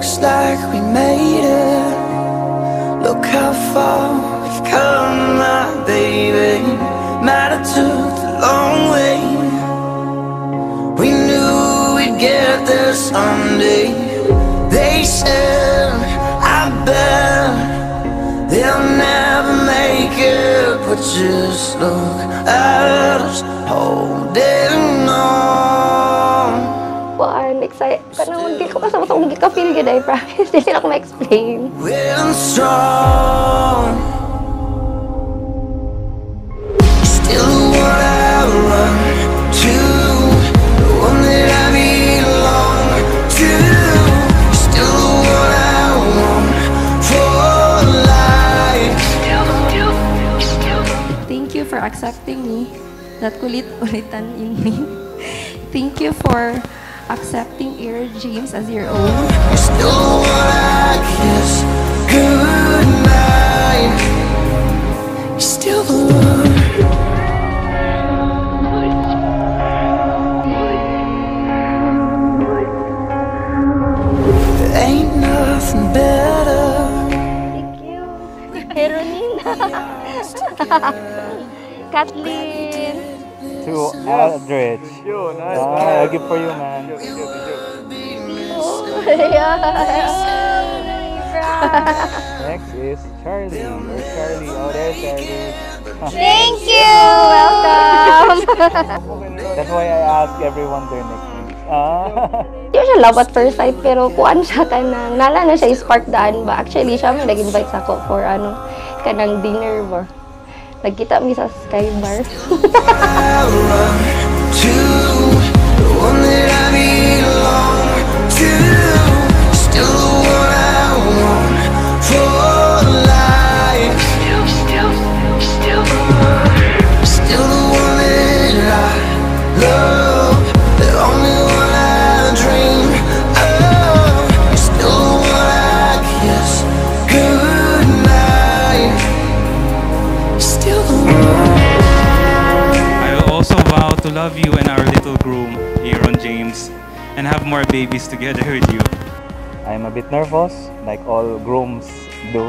like we made it. Look how far we've come, my baby. Have took the long way. We knew we'd get there someday. They said, I bet they'll never make it, but just look at us holding का सब तो उनकी काफी के डाई Thank you for accepting me. That kulit-kulitan ini. Thank you for accepting Aaron James as your own. You're still the one I kiss goodnight. You're still the one. There ain't nothing better. Thank you. Heronina. Kathleen. To Aldrich. Ah, I give for you, man. Oh, yeah. Next is Charlie. Where's Charlie? Oh, there's Charlie. Thank you. Welcome. That's why I ask everyone their nicknames. Ah. Di ko siya love at first sight, pero kuan siya kanang, nala na siya spark daan ba? Actually, siya may nag-invite sa ako for ano, kanang dinner ba? lagi kita bisa skybar. Love you and our little groom, Aaron James, and have more babies together with you. I'm a bit nervous, like all grooms do.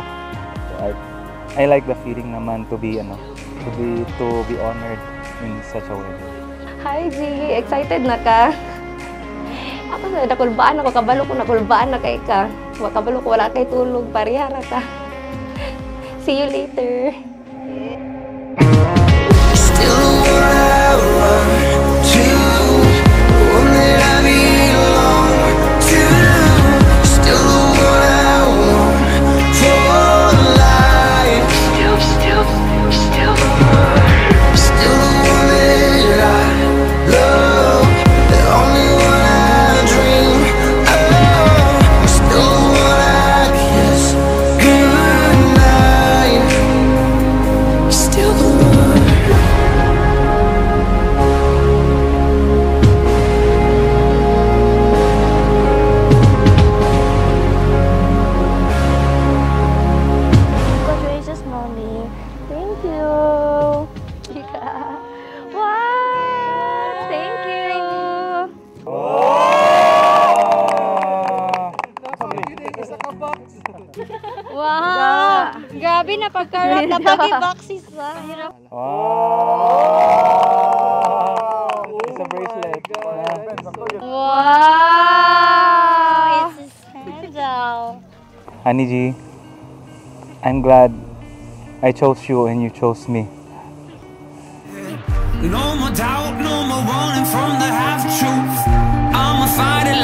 I, I like the feeling naman to be, ano, to be, to be honored in such a way. Hi, G. Excited na ka? Ako sa nakulbaan ako, kabalo ko nakulbaan na kay ka. Kabalo ko wala kay tulog, parihara ta. See you later. Wow! Grabe na pagkarap na pag-boxes sa ah. hirap. Wow! It's a bracelet. Oh wow! It's a sandal. Honey G, I'm glad I chose you and you chose me. No more doubt, no more running from the half truth. I'ma fight it